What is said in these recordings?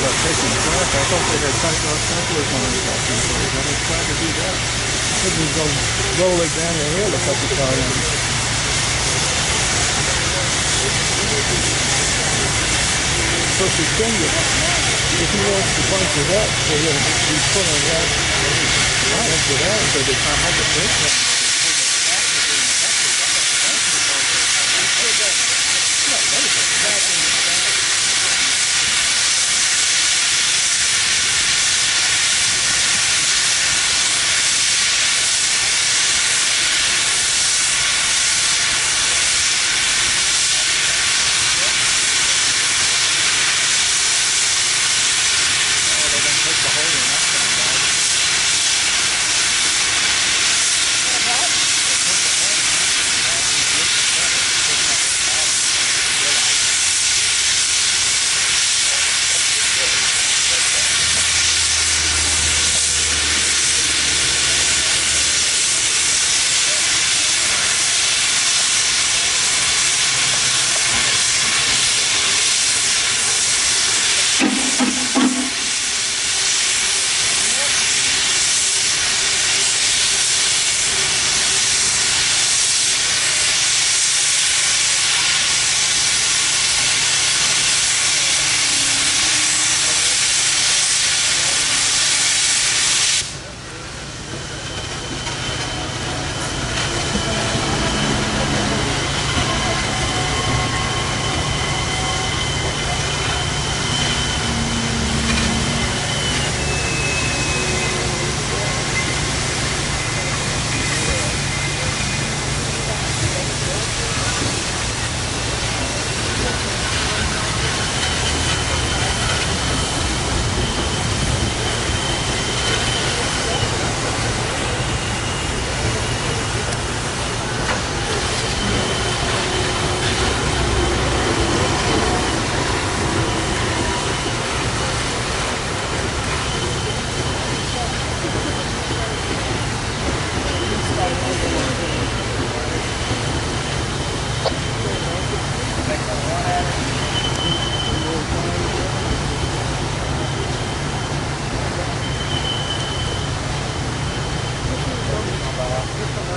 about taking the track. I thought they had our couplers on this thing, so they got to try to do that. Could we go roll it down the hill a couple times? So suspend it. If he wants to bunch it up, so he'll be pulling that, bunch it out, so they can't have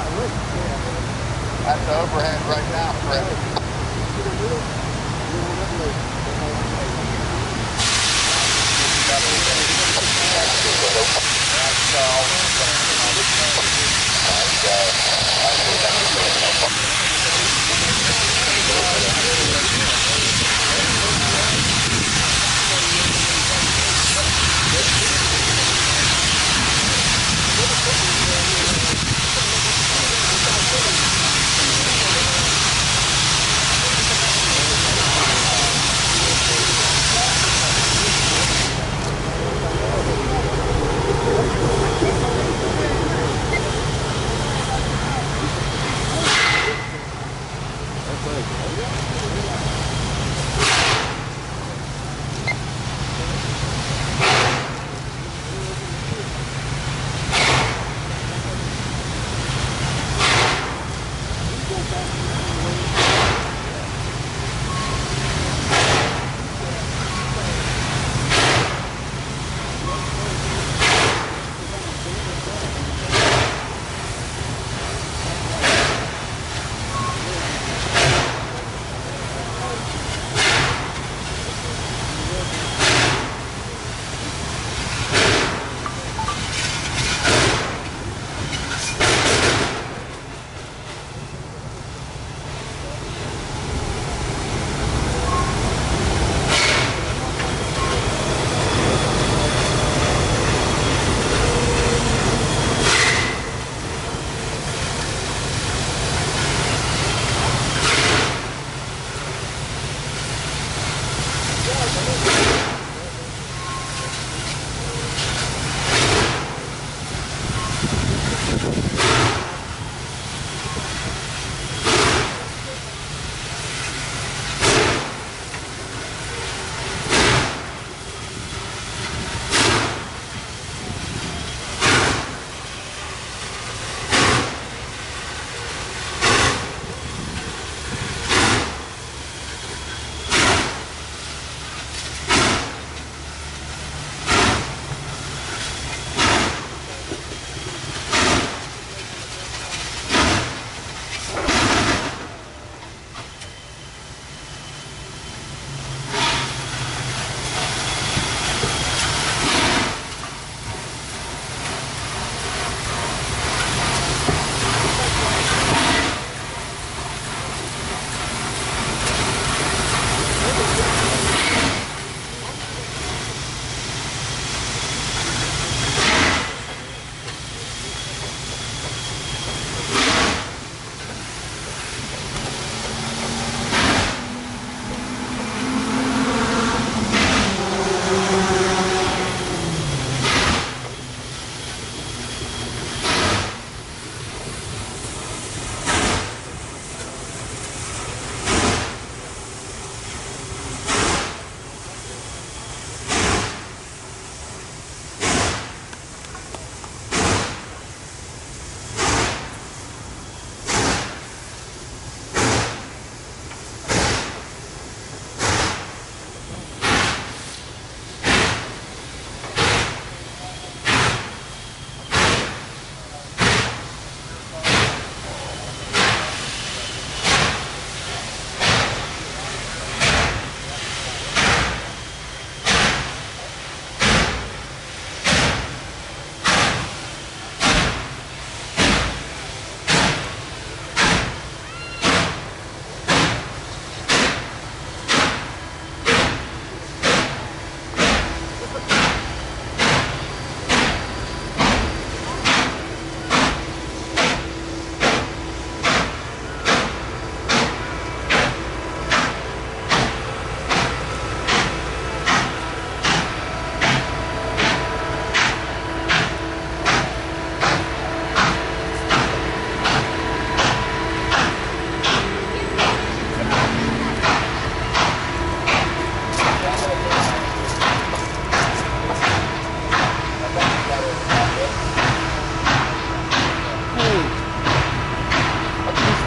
That's the overhead right now, Fred. That's all.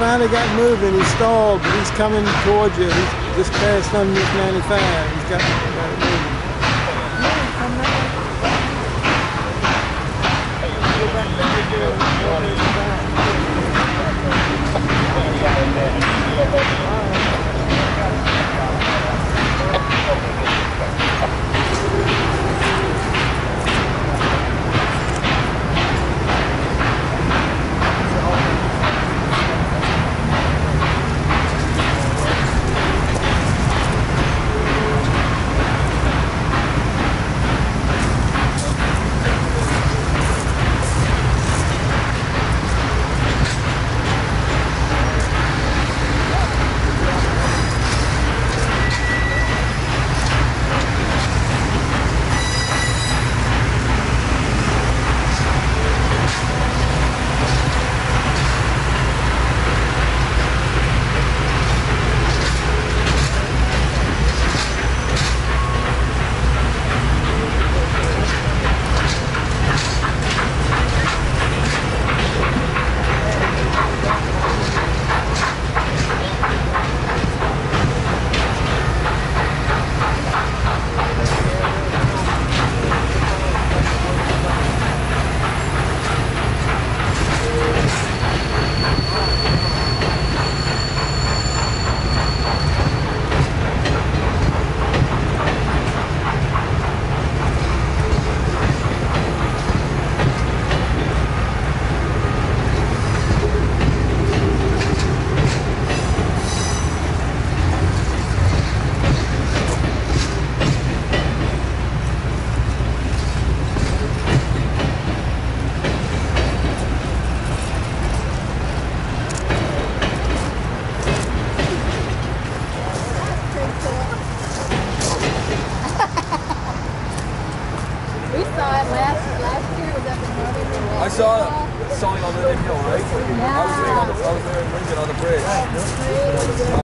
Finally got moving. He stalled, but he's coming towards you. He's just passed underneath 95. He's got,